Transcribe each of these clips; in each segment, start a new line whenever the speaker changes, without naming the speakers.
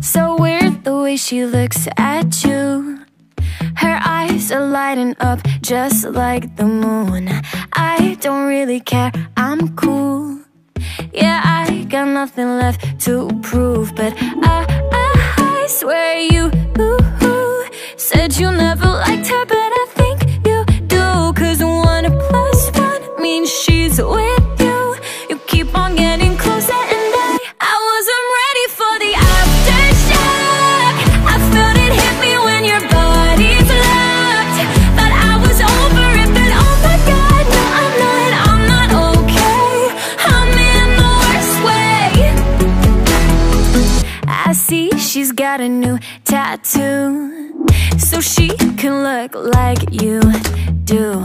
So weird the way she looks at you. Her eyes are lighting up just like the moon. I don't really care, I'm cool. Yeah, I got nothing left to prove, but I, I, I swear you said you never liked her, but tattoo, so she can look like you do.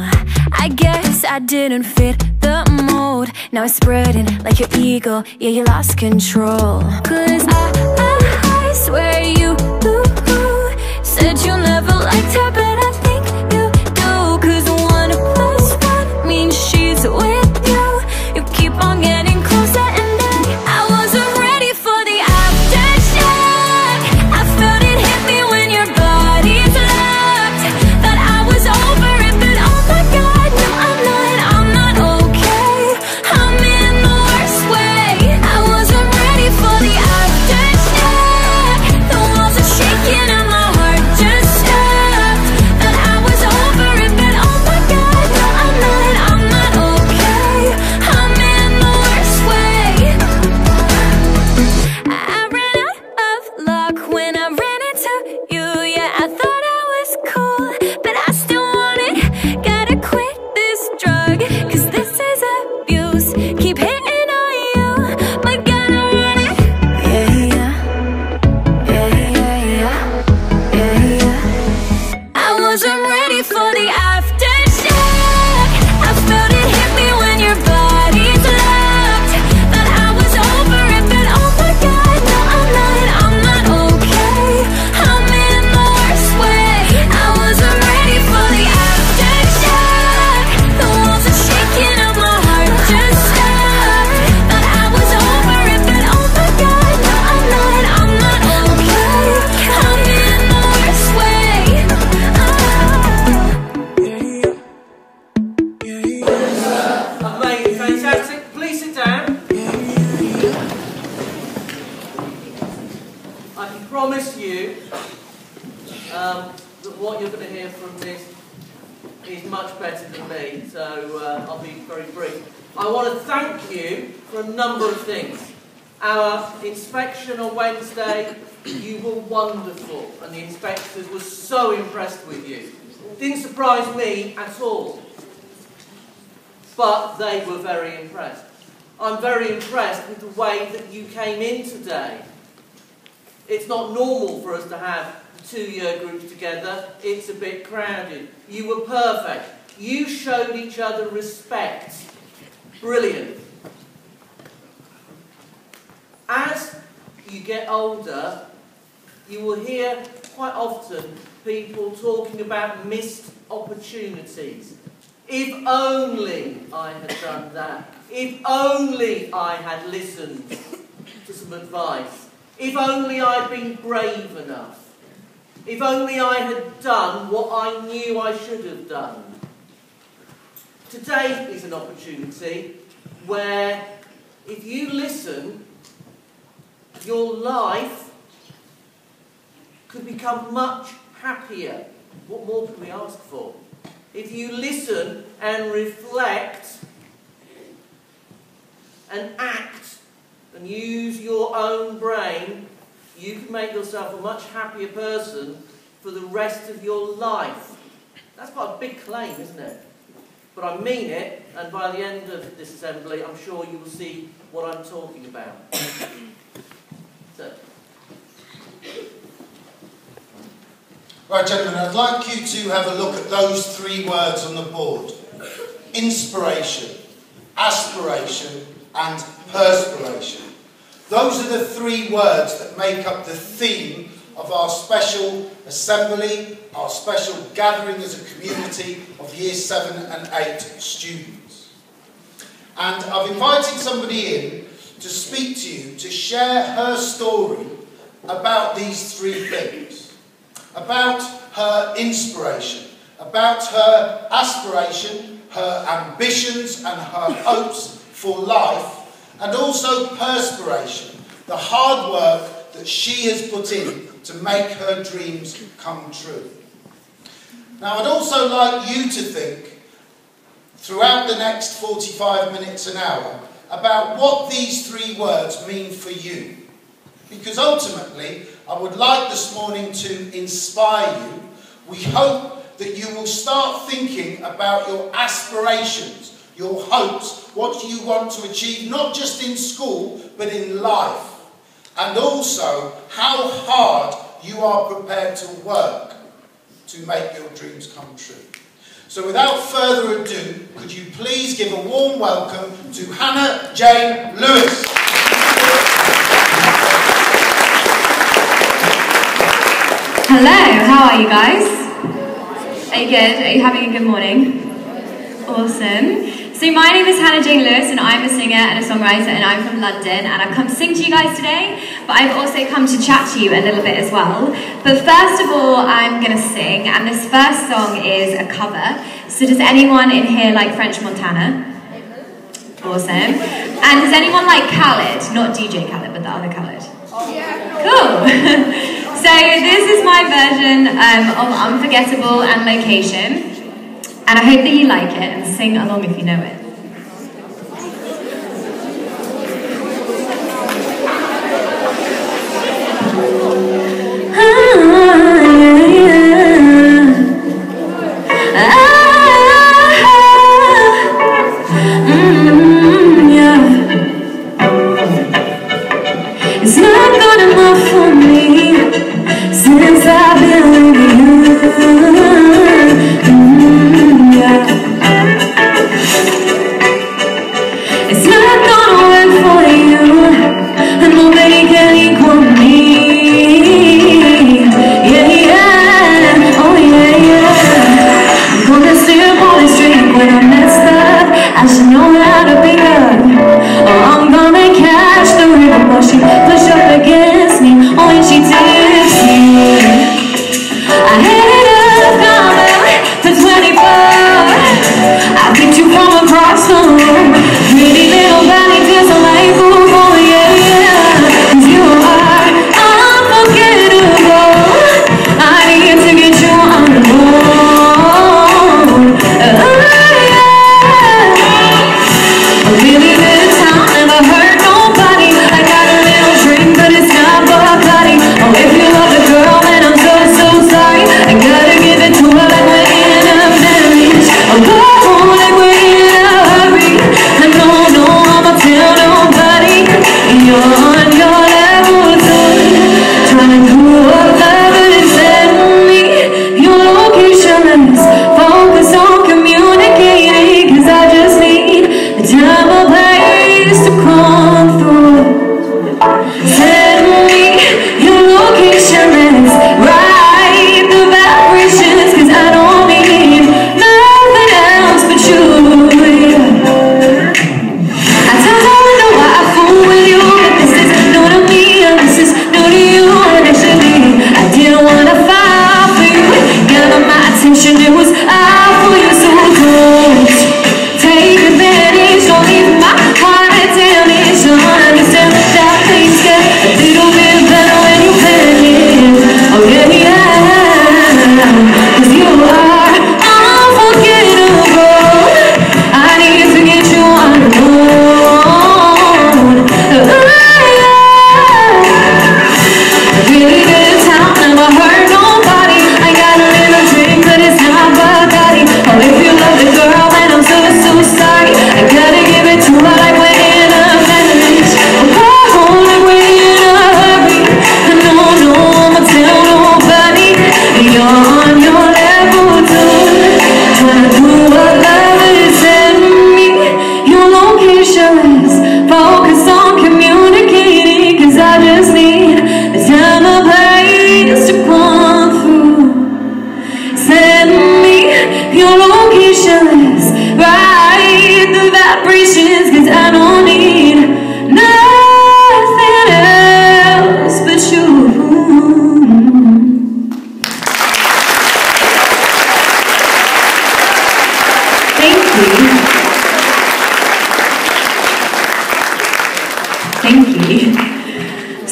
I guess I didn't fit the mold. Now it's spreading like your ego. Yeah, you lost control. Cause I, I, I swear you said you never liked her,
wonderful, and the inspectors were so impressed with you. Didn't surprise me at all but they were very impressed. I'm very impressed with the way that you came in today. It's not normal for us to have two-year groups together. It's a bit crowded. You were perfect. You showed each other respect. Brilliant. As you get older, you will hear quite often people talking about missed opportunities. If only I had done that. If only I had listened to some advice. If only I'd been brave enough. If only I had done what I knew I should have done. Today is an opportunity where, if you listen, your life could become much happier. What more can we ask for? If you listen and reflect and act and use your own brain, you can make yourself a much happier person for the rest of your life. That's quite a big claim, isn't it? But I mean it, and by the end of this assembly, I'm sure you will see what I'm talking about. so,
Right, gentlemen, I'd like you to have a look at those three words on the board. Inspiration, aspiration, and perspiration. Those are the three words that make up the theme of our special assembly, our special gathering as a community of Year 7 and 8 students. And I've invited somebody in to speak to you, to share her story about these three things. About her inspiration, about her aspiration, her ambitions and her hopes for life, and also perspiration, the hard work that she has put in to make her dreams come true. Now, I'd also like you to think throughout the next 45 minutes an hour about what these three words mean for you. Because ultimately, I would like this morning to inspire you. We hope that you will start thinking about your aspirations, your hopes, what you want to achieve, not just in school, but in life. And also, how hard you are prepared to work to make your dreams come true. So without further ado, could you please give a warm welcome to Hannah Jane Lewis.
Hello, how are you guys? Are you good? Are you having a good morning? Awesome. So my name is Hannah Jane Lewis and I'm a singer and a songwriter and I'm from London and I've come to sing to you guys today, but I've also come to chat to you a little bit as well. But first of all, I'm going to sing and this first song is a cover. So does anyone in here like French Montana? Awesome. And does anyone like Khalid? Not DJ Khaled, but the other Khalid. Oh, cool. So this is my version um, of Unforgettable and Location. And I hope that you like it and sing along if you know it.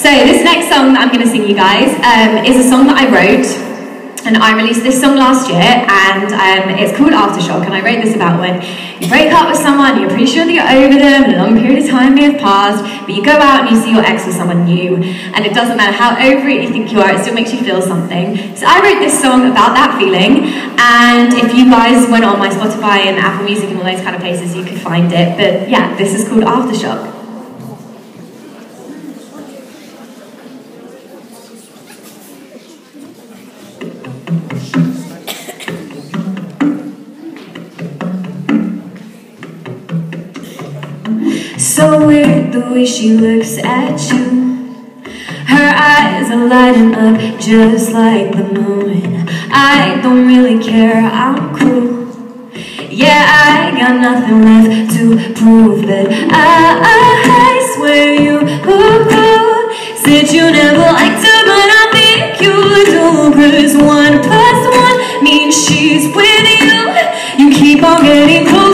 So this next song that I'm going to sing you guys um, is a song that I wrote, and I released this song last year, and um, it's called Aftershock. And I wrote this about when you break up with someone, you're pretty sure that you're over them, and a long period of time may have passed, but you go out and you see your ex with someone new, and it doesn't matter how over it you think you are, it still makes you feel something. So I wrote this song about that feeling, and if you guys went on my Spotify and Apple Music and all those kind of places, you could find it. But yeah, this is called Aftershock. Way she looks at you. Her eyes are lighting up just like the moon. I don't really care, I'm cool. Yeah, I got nothing left to prove, but I, I swear you said you never liked her, but I think you do. Cause one plus one means she's with you. You keep on getting closer.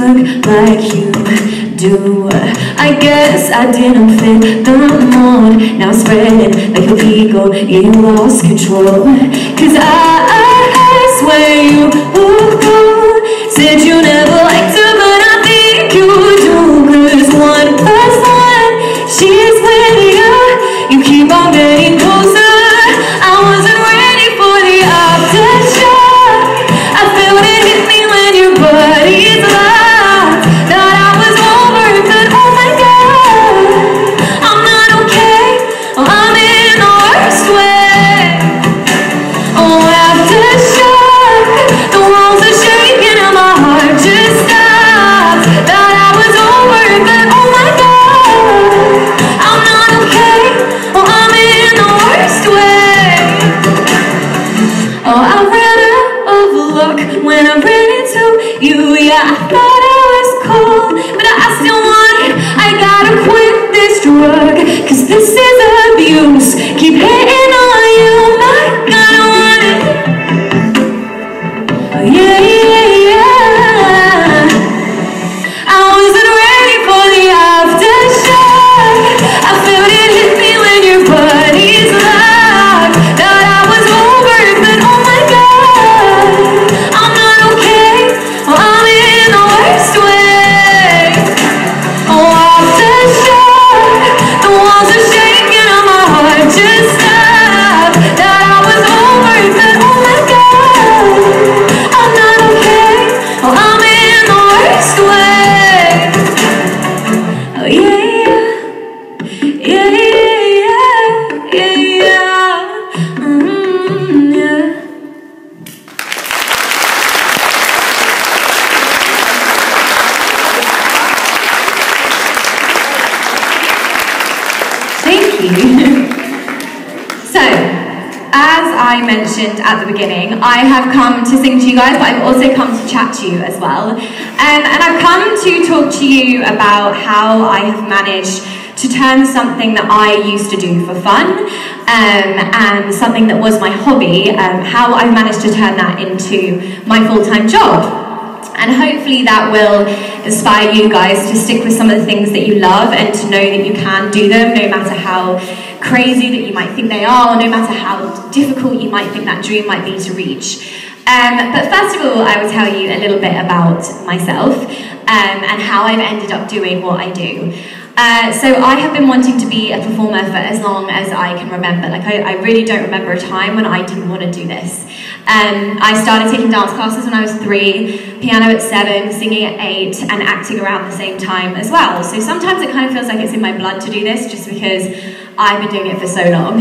Look like you do. I guess I didn't fit the mold. Now spreading like a eagle, you lost control. Cause I, I swear you I mentioned at the beginning, I have come to sing to you guys, but I've also come to chat to you as well. Um, and I've come to talk to you about how I have managed to turn something that I used to do for fun um, and something that was my hobby, um, how I've managed to turn that into my full time job. And hopefully that will inspire you guys to stick with some of the things that you love and to know that you can do them no matter how crazy that you might think they are, or no matter how difficult you might think that dream might be to reach. Um, but first of all, I will tell you a little bit about myself um, and how I've ended up doing what I do. Uh, so I have been wanting to be a performer for as long as I can remember. Like I, I really don't remember a time when I didn't want to do this. Um, I started taking dance classes when I was three, piano at seven, singing at eight, and acting around the same time as well. So sometimes it kind of feels like it's in my blood to do this, just because I've been doing it for so long.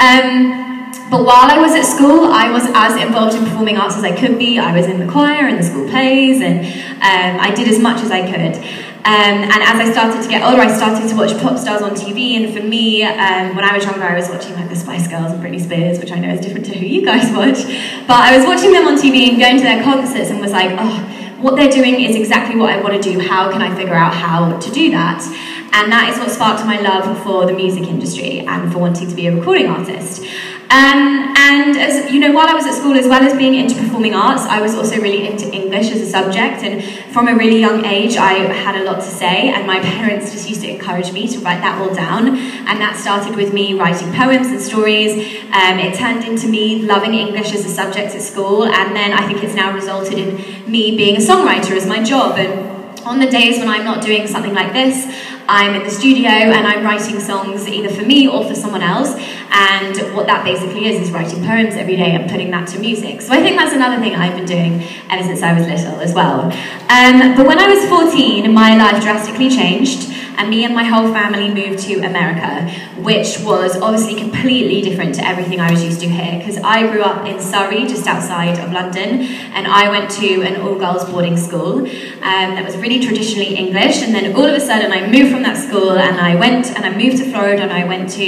Um, but while I was at school, I was as involved in performing arts as I could be. I was in the choir and the school plays, and um, I did as much as I could. Um, and as I started to get older, I started to watch pop stars on TV. And for me, um, when I was younger, I was watching like the Spice Girls and Britney Spears, which I know is different to who you guys watch. But I was watching them on TV and going to their concerts and was like, oh,
what they're doing is exactly what I want to do. How can I figure out how to do that? And that is what sparked my love for the music industry and for wanting to be a recording artist. Um, and as you know, while I was at school, as well as being into performing arts, I was also really into English as a subject. And from a really young age, I had a lot to say, and my parents just used to encourage me to write that all down. And that started with me writing poems and stories. Um, it turned into me loving English as a subject at school, and then I think it's now resulted in me being a songwriter as my job. And on the days when I'm not doing something like this, I'm in the studio and I'm writing songs either for me or for someone else. And what that basically is, is writing poems every day and putting that to music. So I think that's another thing I've been doing ever since I was little as well. Um, but when I was 14, my life drastically changed and me and my whole family moved to America, which was obviously completely different to everything I was used to here. Because I grew up in Surrey, just outside of London, and I went to an all girls boarding school um, that was really traditionally English. And then all of a sudden, I moved from that school and I went and I moved to Florida and I went to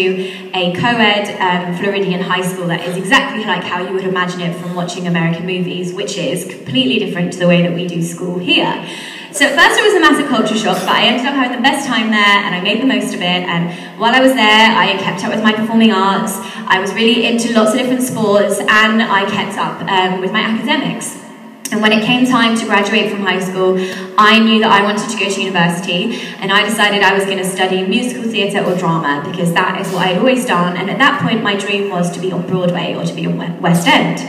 a co ed um, Floridian high school that is exactly like how you would imagine it from watching American movies, which is completely different to the way that we do school here. So at first it was a massive culture shock, but I ended up having the best time there and I made the most of it. And while I was there, I kept up with my performing arts. I was really into lots of different sports and I kept up um, with my academics. And when it came time to graduate from high school, I knew that I wanted to go to university, and I decided I was going to study musical theatre or drama because that is what I'd always done. And at that point, my dream was to be on Broadway or to be on West End.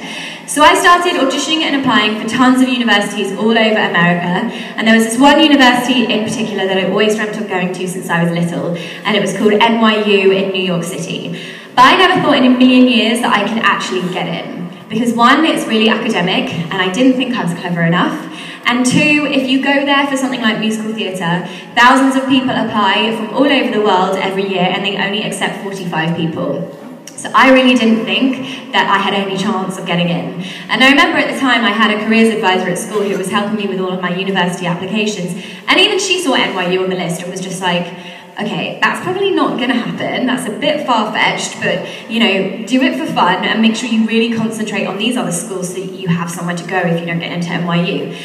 So I started auditioning and applying for tons of universities all over America, and there was this one university in particular that I always dreamt of going to since I was little, and it was called NYU in New York City. But I never thought in a million years that I could actually get in. Because one, it's really academic, and I didn't think I was clever enough. And two, if you go there for something like musical theatre, thousands of people apply from all over the world every year, and they only accept 45 people. So I really didn't think that I had any chance of getting in. And I remember at the time I had a careers advisor at school who was helping me with all of my university applications. And even she saw NYU on the list and was just like, okay, that's probably not going to happen. That's a bit far fetched, but you know, do it for fun and make sure you really concentrate on these other schools so you have somewhere to go if you don't get into NYU.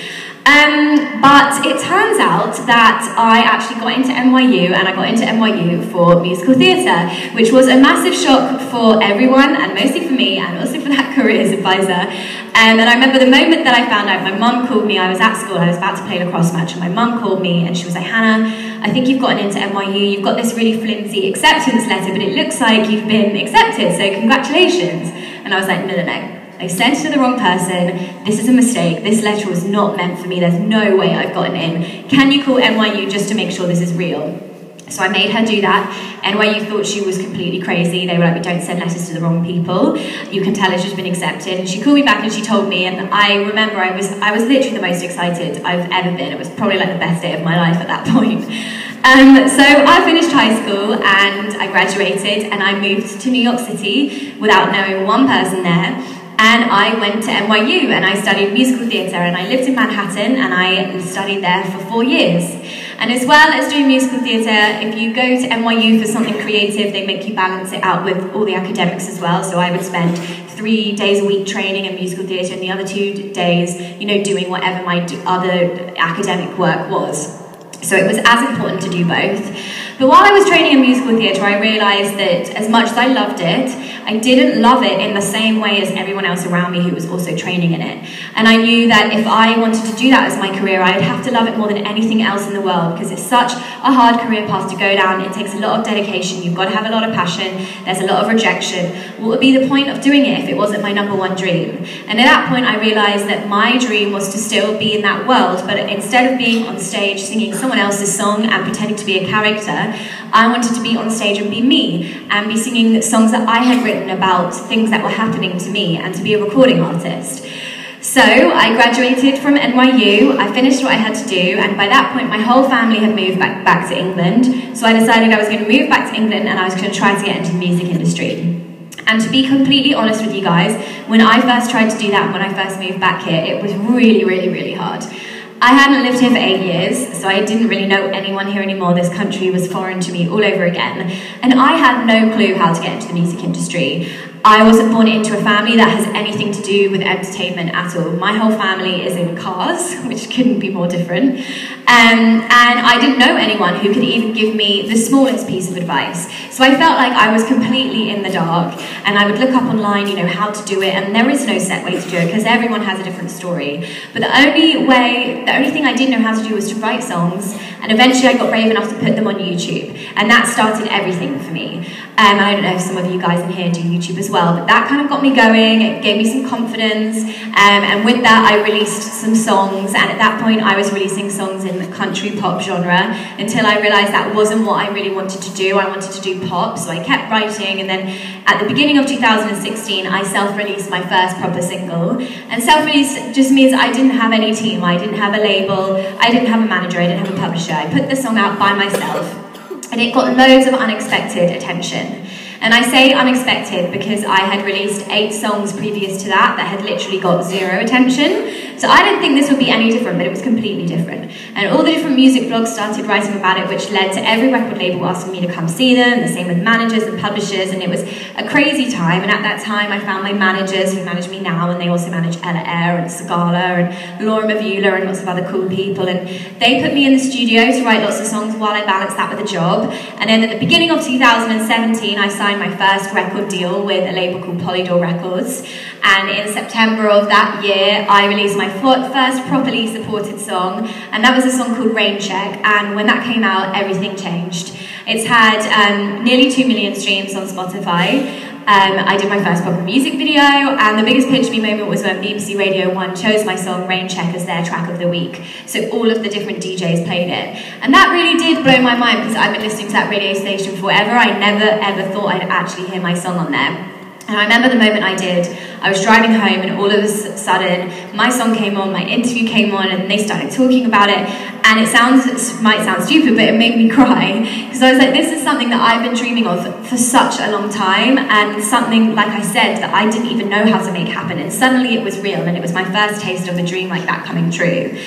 Um, but it turns out that I actually got into NYU and I got into NYU for musical theatre, which was a massive shock for everyone and mostly for me and also for that careers advisor. Um, and I remember the moment that I found out, my mum called me, I was at school, I was about to play lacrosse match, and my mum called me and she was like, Hannah, I think you've gotten into NYU, you've got this really flimsy acceptance letter, but it looks like you've been accepted, so congratulations. And I was like, no, no, no. I sent it to the wrong person. This is a mistake. This letter was not meant for me. There's no way I've gotten in. Can you call NYU just to make sure this is real? So I made her do that. and where you thought she was completely crazy. They were like, we don't send letters to the wrong people. You can tell her she's been accepted. And she called me back and she told me, and I remember I was I was literally the most excited I've ever been. It was probably like the best day of my life at that point. Um, so I finished high school and I graduated and I moved to New York City without knowing one person there. And I went to NYU and I studied musical theatre and I lived in Manhattan and I studied there for four years. And as well as doing musical theatre, if you go to NYU for something creative, they make you balance it out with all the academics as well. So I would spend three days a week training in musical theatre and the other two days, you know, doing whatever my other academic work was. So it was as important to do both. But while I was training in musical theatre, I realised that as much as I loved it, I didn't love it in the same way as everyone else around me who was also training in it. And I knew that if I wanted to do that as my career, I'd have to love it more than anything else in the world because it's such a hard career path to go down. It takes a lot of dedication. You've got to have a lot of passion. There's a lot of rejection. What would be the point of doing it if it wasn't my number one dream? And at that point, I realised that my dream was to still be in that world, but instead of being on stage singing someone else's song and pretending to be a character, I wanted to be on stage and be me and be singing songs that I had written about things that were happening to me and to be a recording artist. So I graduated from NYU, I finished what I had to do, and by that point my whole family had moved back, back to England. So I decided I was going to move back to England and I was going to try to get into the music industry. And to be completely honest with you guys, when I first tried to do that, when I first moved back here, it was really, really, really hard. I hadn't lived here for eight years, so I didn't really know anyone here anymore. This country was foreign to me all over again. And I had no clue how to get into the music industry. I wasn't born into a family that has anything to do with entertainment at all. My whole family is in cars, which couldn't be more different. Um, and I didn't know anyone who could even give me the smallest piece of advice. So I felt like I was completely in the dark, and I would look up online, you know, how to do it, and there is no set way to do it because everyone has a different story. But the only way, the only thing I did know how to do was to write songs, and eventually I got brave enough to put them on YouTube, and that started everything for me. Um, I don't know if some of you guys in here do YouTube as well, but that kind of got me going. It gave me some confidence, um, and with that, I released some songs. And at that point, I was releasing songs in the country pop genre until I realised that wasn't what I really wanted to do. I wanted to do pop, so I kept writing. And then at the beginning of 2016, I self-released my first proper single. And self-release just means I didn't have any team. I didn't have a label. I didn't have a manager. I didn't have a publisher. I put the song out by myself and it got loads of unexpected attention. And I say unexpected because I had released eight songs previous to that that had literally got zero attention. So I didn't think this would be any different, but it was completely different. And all the different music blogs started writing about it, which led to every record label asking me to come see them, the same with managers and publishers, and it was a crazy time. And at that time, I found my managers who manage me now, and they also manage Ella Eyre and Sigala and Laura Mvula and lots of other cool people. And they put me in the studio to write lots of songs while I balanced that with a job. And then at the beginning of 2017, I signed my first record deal with a label called Polydor Records. And in September of that year, I released my first properly supported song, and that was a song called Rain Check. And when that came out, everything changed. It's had um, nearly 2 million streams on Spotify. Um, I did my first proper music video, and the biggest pinch me moment was when BBC Radio 1 chose my song Rain Check as their track of the week. So all of the different DJs played it. And that really did blow my mind because I've been listening to that radio station forever. I never ever thought I'd actually hear my song on there. And I remember the moment I did, I was driving home and all of a sudden my song came on, my interview came on, and they started talking about it. And it sounds, it might sound stupid, but it made me cry. Because I was like, this is something that I've been dreaming of for such a long time, and something, like I said, that I didn't even know how to make happen. And suddenly it was real, and it was my first taste of a dream like that coming true.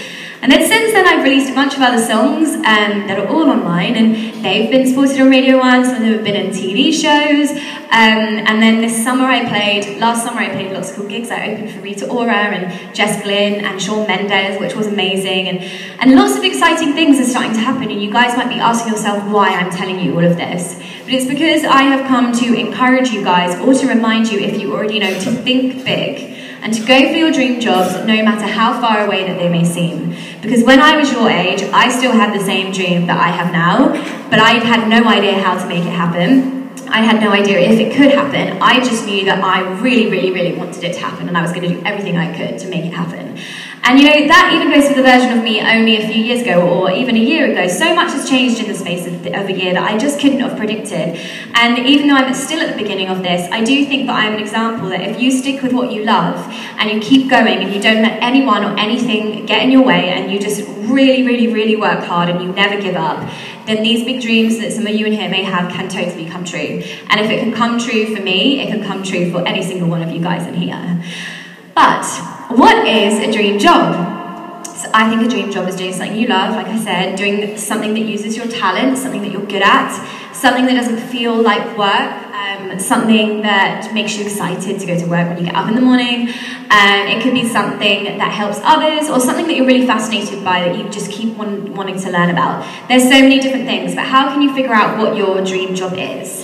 And then since then, I've released a bunch of other songs um, that are all online, and they've been supported on Radio 1, some of them have been in TV shows. Um, and then this summer I played, last summer I played lots of cool gigs. I opened for Rita Ora and Jess Glynne and Shawn Mendes, which was amazing. And, and lots of exciting things are starting to happen, and you guys might be asking yourself why I'm telling you all of this. But it's because I have come to encourage you guys, or to remind you, if you already know, to think big and to go for your dream jobs no matter how far away that they may seem. Because when I was your age, I still had the same dream that I have now, but I had no idea how to make it happen. I had no idea if it could happen. I just knew that I really, really, really wanted it to happen, and I was going to do everything I could to make it happen. And you know, that even goes for the version of me only a few years ago or even a year ago. So much has changed in the space of, of a year that I just couldn't have predicted. And even though I'm still at the beginning of this, I do think that I'm an example that if you stick with what you love and you keep going and you don't let anyone or anything get in your way and you just really, really, really work hard and you never give up, then these big dreams that some of you in here may have can totally come true. And if it can come true for me, it can come true for any single one of you guys in here. But what is a dream job? So I think a dream job is doing something you love, like I said, doing something that uses your talent, something that you're good at, something that doesn't feel like work, um, something that makes you excited to go to work when you get up in the morning. Um, it could be something that helps others or something that you're really fascinated by that you just keep want, wanting to learn about. There's so many different things, but how can you figure out what your dream job is?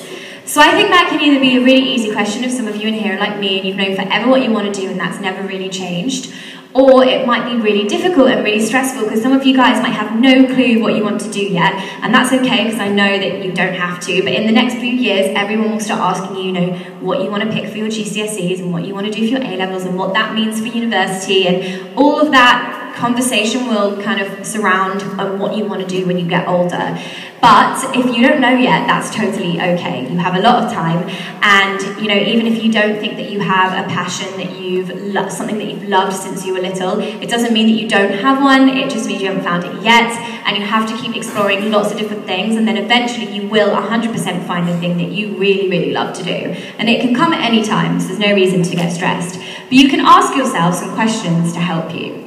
So I think that can either be a really easy question if some of you in here are like me and you've known forever what you want to do and that's never really changed, or it might be really difficult and really stressful because some of you guys might have no clue what you want to do yet, and that's okay because I know that you don't have to. But in the next few years, everyone will start asking you, you know, what you want to pick for your GCSEs and what you want to do for your A levels and what that means for university, and all of that conversation will kind of surround on what you want to do when you get older. But if you don't know yet, that's totally okay. You have a lot of time, and you know, even if you don't think that you have a passion that you've lo- something that you've loved since you were little, it doesn't mean that you don't have one. It just means you haven't found it yet, and you have to keep exploring lots of different things, and then eventually you will 100% find the thing that you really, really love to do. And it can come at any time, so there's no reason to get stressed. But you can ask yourself some questions to help you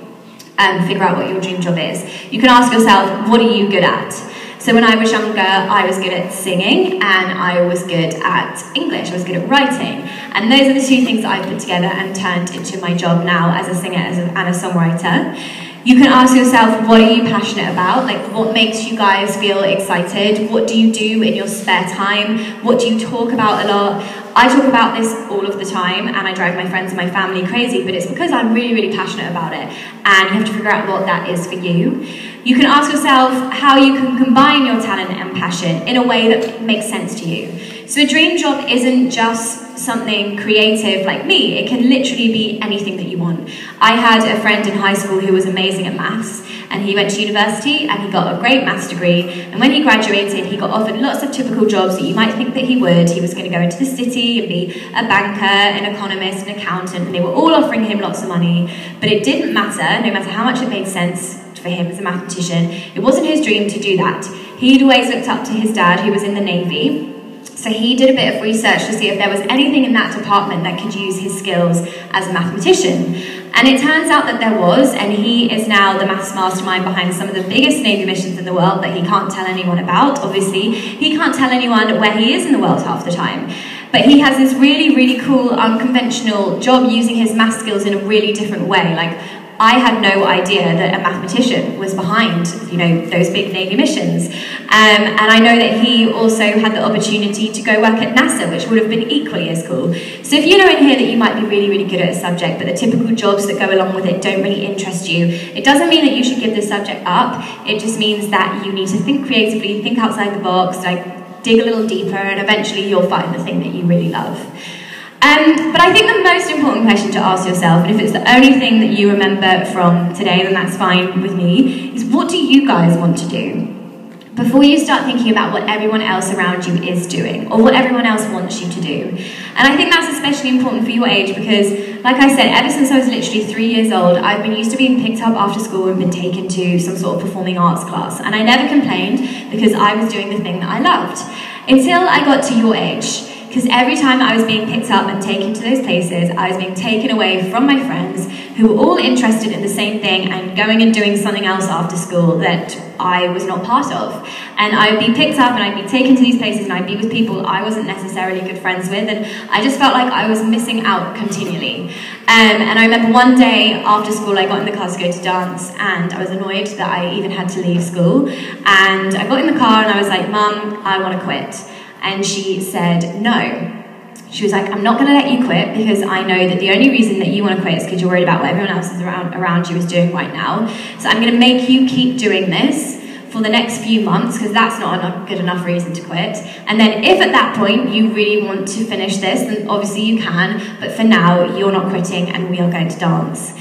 um, figure out what your dream job is. You can ask yourself, what are you good at? So when I was younger, I was good at singing and I was good at English. I was good at writing. And those are the two things that I put together and turned into my job now as a singer and a songwriter. You can ask yourself, what are you passionate about? Like, what makes you guys feel excited? What do you do in your spare time? What do you talk about a lot? I talk about this all of the time and I drive my friends and my family crazy, but it's because I'm really, really passionate about it. And you have to figure out what that is for you. You can ask yourself how you can combine your talent and passion in a way that makes sense to you. So, a dream job isn't just something creative like me, it can literally be anything that you want. I had a friend in high school who was amazing at maths, and he went to university and he got a great maths degree. And when he graduated, he got offered lots of typical jobs that you might think that he would. He was going to go into the city and be a banker, an economist, an accountant, and they were all offering him lots of money. But it didn't matter, no matter how much it made sense for him as a mathematician. It wasn't his dream to do that. He'd always looked up to his dad, who was in the Navy. So he did a bit of research to see if there was anything in that department that could use his skills as a mathematician. And it turns out that there was, and he is now the maths mastermind behind some of the biggest Navy missions in the world that he can't tell anyone about, obviously. He can't tell anyone where he is in the world half the time. But he has this really, really cool, unconventional job using his math skills in a really different way. Like, I had no idea that a mathematician was behind, you know, those big Navy missions. Um, and I know that he also had the opportunity to go work at NASA, which would have been equally as cool. So if you know in here that you might be really, really good at a subject, but the typical jobs that go along with it don't really interest you, it doesn't mean that you should give the subject up. It just means that you need to think creatively, think outside the box, like dig a little deeper, and eventually you'll find the thing that you really love. Um, but I think the most important question to ask yourself, and if it's the only thing that you remember from today, then that's fine with me, is what do you guys want to do? Before you start thinking about what everyone else around you is doing, or what everyone else wants you to do. And I think that's especially important for your age because, like I said, ever since I was literally three years old, I've been used to being picked up after school and been taken to some sort of performing arts class. And I never complained because I was doing the thing that I loved. Until I got to your age. Because every time I was being picked up and taken to those places, I was being taken away from my friends who were all interested in the same thing and going and doing something else after school that I was not part of. And I would be picked up and I'd be taken to these places and I'd be with people I wasn't necessarily good friends with, and I just felt like I was missing out continually. Um, and I remember one day after school, I got in the car to go to dance, and I was annoyed that I even had to leave school. And I got in the car and I was like, Mum, I want to quit. And she said, No. She was like, I'm not going to let you quit because I know that the only reason that you want to quit is because you're worried about what everyone else is around, around you is doing right now. So I'm going to make you keep doing this for the next few months because that's not a good enough reason to quit. And then if at that point you really want to finish this, then obviously you can. But for now, you're not quitting and we are going to dance.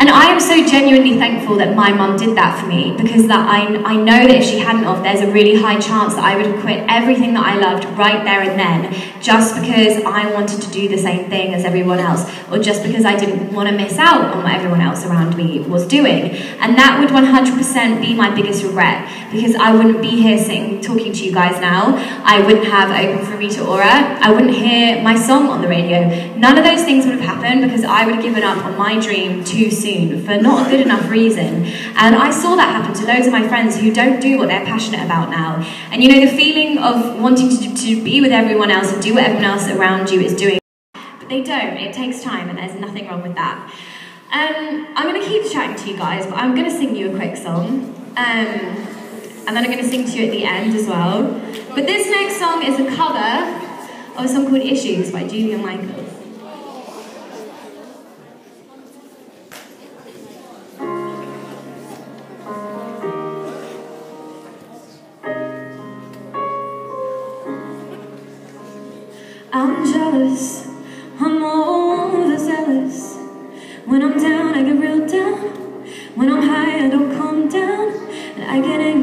And I am so genuinely thankful that my mum did that for me because that I, I know that if she hadn't of, there's a really high chance that I would have quit everything that I loved right there and then just because I wanted to do the same thing as everyone else or just because I didn't want to miss out on what everyone else around me was doing. And that would 100% be my biggest regret because I wouldn't be here sitting talking to you guys now. I wouldn't have Open for Rita Ora. I wouldn't hear my song on the radio. None of those things would have happened because I would have given up on my dream too soon for not a good enough reason. And I saw that happen to loads of my friends who don't do what they're passionate about now. And you know, the feeling of wanting to, to be with everyone else and do what everyone else around you is doing, but they don't. It takes time, and there's nothing wrong with that. Um, I'm going to keep chatting to you guys, but I'm going to sing you a quick song. Um, and then I'm going to sing to you at the end as well. But this next song is a cover of a song called Issues by Julia Michaels. I'm jealous, I'm overzealous. When I'm down, I get real down. When I'm high, I don't calm down, and I get angry.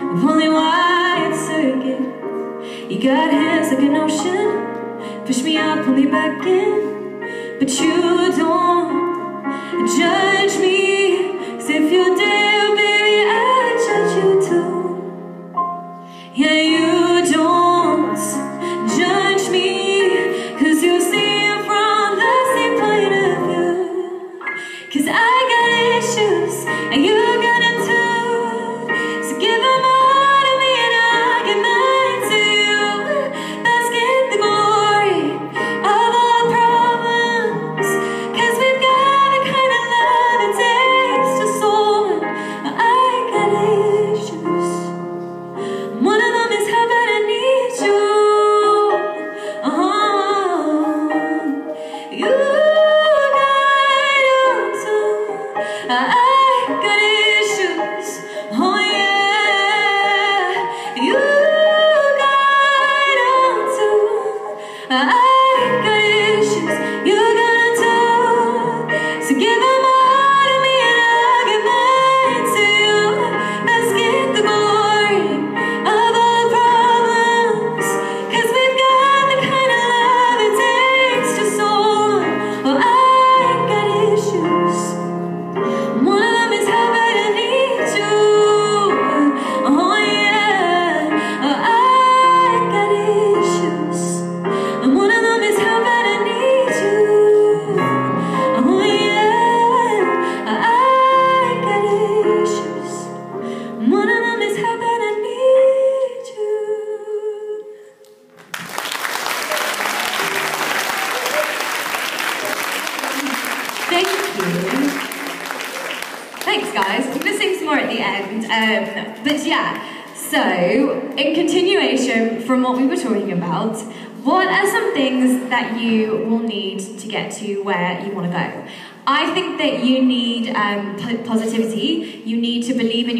Of
only wide circuit. You got hands like an ocean. Push me up, pull me back in. But you don't judge me. Cause if you did,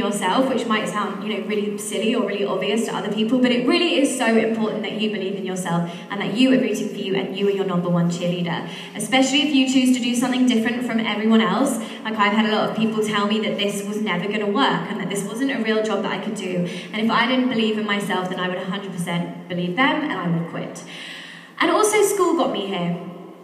yourself, which might sound, you know, really silly or really obvious to other people, but it really is so important that you believe in yourself and that you are rooting for you and you are your number one cheerleader. Especially if you choose to do something different from everyone else. Like I've had a lot of people tell me that this was never going to work and that this wasn't a real job that I could do. And if I didn't believe in myself, then I would 100% believe them and I would quit. And also, school got me here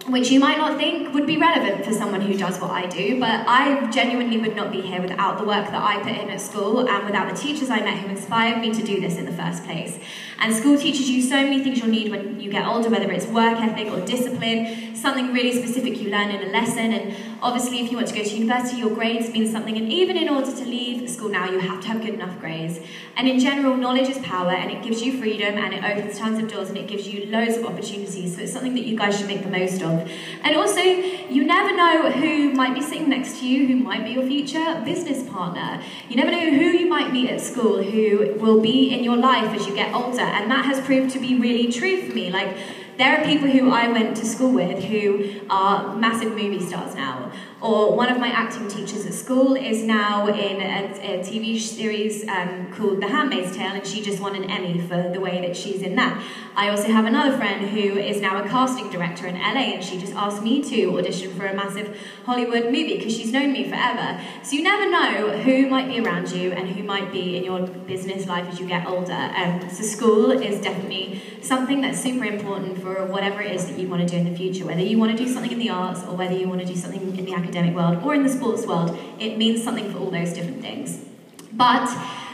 which you might not think would be relevant for someone who does what I do, but I genuinely would not be here without the work that I put in at school and without the teachers I met who inspired me to do this in the first place. And school teaches you so many things you'll need when you get older, whether it's work ethic or discipline, something really specific you learn in a lesson. And obviously, if you want to go to university, your grades mean something. And even in order to leave school now, you have to have good enough grades. And in general, knowledge is power and it gives you freedom and it opens tons of doors and it gives you loads of opportunities. So it's something that you guys should make the most of. And also, you never know who might be sitting next to you, who might be your future business partner. You never know who you might meet at school, who will be in your life as you get older. And that has proved to be really true for me. Like, there are people who I went to school with who are massive movie stars now. Or one of my acting teachers at school is now in a, a TV series um, called The Handmaid's Tale, and she just won an Emmy for the way that she's in that. I also have another friend who is now a casting director in LA, and she just asked me to audition for a massive Hollywood movie because she's known me forever. So you never know who might be around you and who might be in your business life as you get older. Um, so school is definitely something that's super important for whatever it is that you want to do in the future. Whether you want to do something in the arts or whether you want to do something in the academic world or in the sports world, it means something for all those different things. But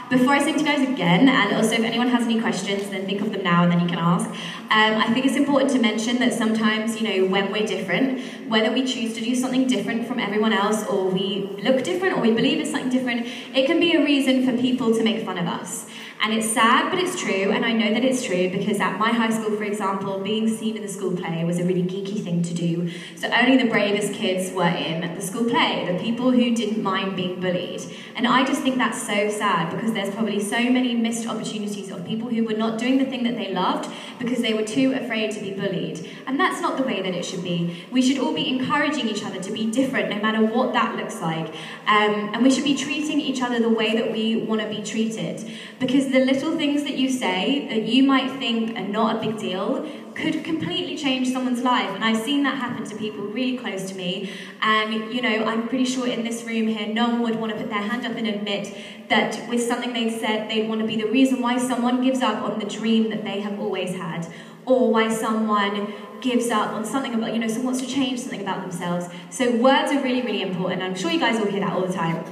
before I sing to you guys again, and also if anyone has any questions, then think of them now and then you can ask. Um, I think it's important to mention that sometimes, you know, when we're different, whether we choose to do something different from everyone else, or we look different, or we believe it's something different, it can be a reason for people to make fun of us. And it's sad, but it's true, and I know that it's true because at my high school, for example, being seen in the school play was a really geeky thing to do. So only the bravest kids were in the school play, the people who didn't mind being bullied. And I just think that's so sad because there's probably so many missed opportunities of people who were not doing the thing that they loved because they were too afraid to be bullied. And that's not the way that it should be. We should all be encouraging each other to be different, no matter what that looks like. Um, and we should be treating each other the way that we want to be treated. Because the little things that you say that you might think are not a big deal could completely change someone's life. And I've seen that happen to people really close to me. And, you know, I'm pretty sure in this room here, no one would want to put their hand up and admit that with something they've said, they'd want to be the reason why someone gives up on the dream that they have always had. Or why someone gives up on something about, you know, someone wants to change something about themselves. So words are really, really important. I'm sure you guys all hear that all the time.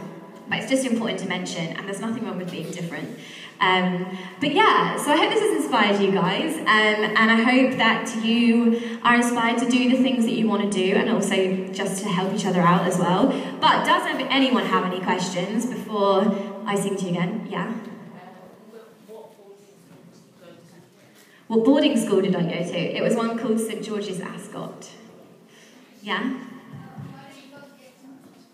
But it's just important to mention, and there's nothing wrong with being different. Um, but yeah, so I hope this has inspired you guys, um, and I hope that you are inspired to do the things that you want to do, and also just to help each other out as well. But does anyone have any questions before I sing to you again? Yeah. What boarding school did I go to? It was one called St George's Ascot. Yeah.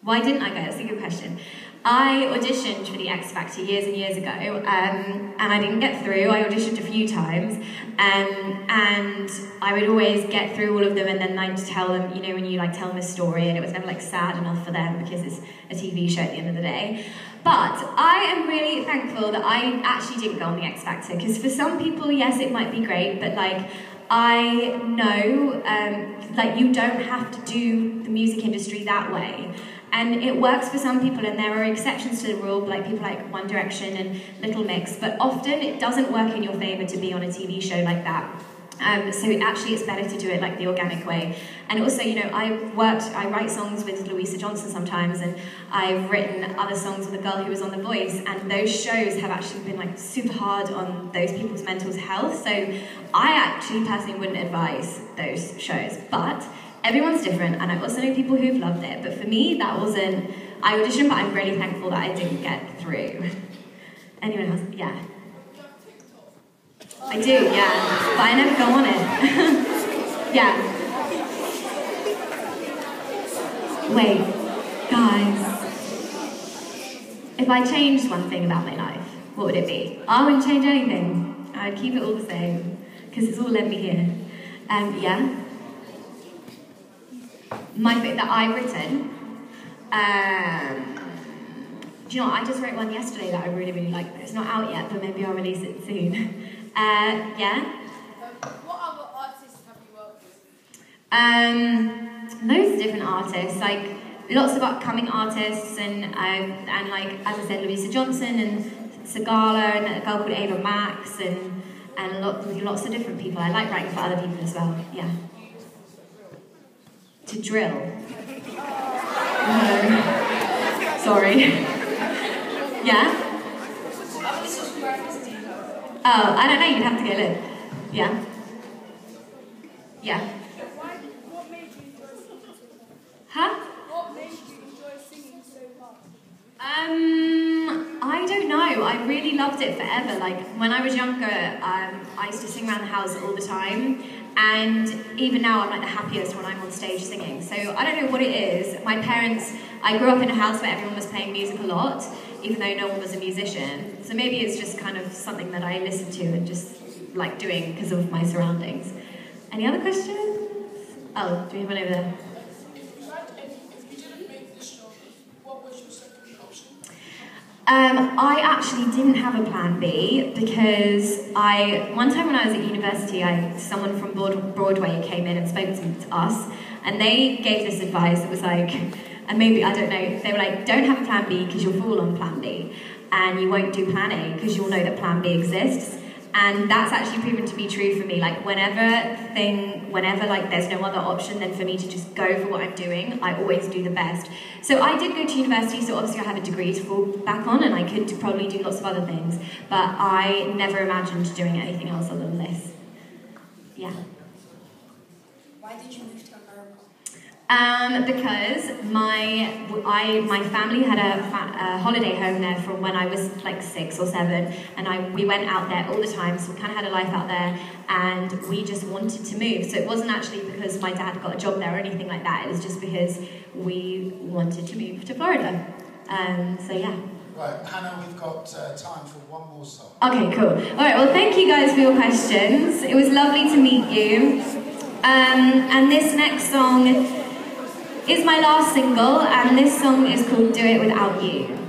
Why didn't I go? That's a good question. I auditioned for the X Factor years and years ago, um, and I didn't get through. I auditioned a few times, um, and I would always get through all of them, and then I'd tell them, you know, when you like tell them a story, and it was never like sad enough for them because it's a TV show at the end of the day. But I am really thankful that I actually didn't go on the X Factor because for some people, yes, it might be great, but like I know, um, like you don't have to do the music industry that way. And it works for some people, and there are exceptions to the rule, like people like One Direction and Little Mix, but often it doesn't work in your favour to be on a TV show like that. Um, so actually, it's better to do it like the organic way. And also, you know, I worked, I write songs with Louisa Johnson sometimes, and I've written other songs with a girl who was on The Voice, and those shows have actually been like super hard on those people's mental health. So I actually personally wouldn't advise those shows, but everyone's different, and I also know people who've loved it. But for me, that wasn't. I auditioned, but I'm really thankful that I didn't get through. Anyone else? Yeah. I do, yeah, but I never go on it. yeah. Wait, guys. If I changed one thing about my life, what would it be? I wouldn't change anything. I'd keep it all the same because it's all led me here. Um, yeah. My bit that I've written. Um, do you know what? I just wrote one yesterday that I really, really like. but It's not out yet, but maybe I'll release it soon. Uh, yeah.
What other artists have you worked with?
Um, loads of different artists, like lots of upcoming artists, and um, and like as I said, Louisa Johnson and Sigala, and a girl called Ava Max, and and lots lots of different people. I like writing for other people as well. Yeah. To drill. No. Sorry. yeah. Oh, I don't know. You'd have to go look. Yeah. Yeah. Huh?
What made you enjoy singing so much?
Um, I don't know. I really loved it forever. Like when I was younger, um, I used to sing around the house all the time, and even now, I'm like the happiest when I'm on stage singing. So I don't know what it is. My parents. I grew up in a house where everyone was playing music a lot, even though no one was a musician. So maybe it's just kind of something that I listen to and just like doing because of my surroundings. Any other questions? Oh, do we have one over there?
If you had any, if you didn't make this job, what was your second option?
Um, I actually didn't have a plan B because I one time when I was at university, I someone from Broadway came in and spoke to, us, and they gave this advice. It was like, and maybe I don't know. They were like, don't have a plan B because you'll fall on plan B, and you won't do plan A because you'll know that plan B exists. And that's actually proven to be true for me. Like whenever thing, whenever like there's no other option than for me to just go for what I'm doing, I always do the best. So I did go to university, so obviously I have a degree to fall back on, and I could probably do lots of other things. But I never imagined doing anything else other than this. Yeah.
Why did you move to?
Um, because my I my family had a, a holiday home there from when I was like six or seven, and I we went out there all the time. So we kind of had a life out there, and we just wanted to move. So it wasn't actually because my dad got a job there or anything like that. It was just because we wanted to move to Florida. Um, so yeah.
Right, Hannah, we've got uh, time for one more song.
Okay, cool. All right, well, thank you guys for your questions. It was lovely to meet you. Um, and this next song is my last single, and this song is called Do It Without
You.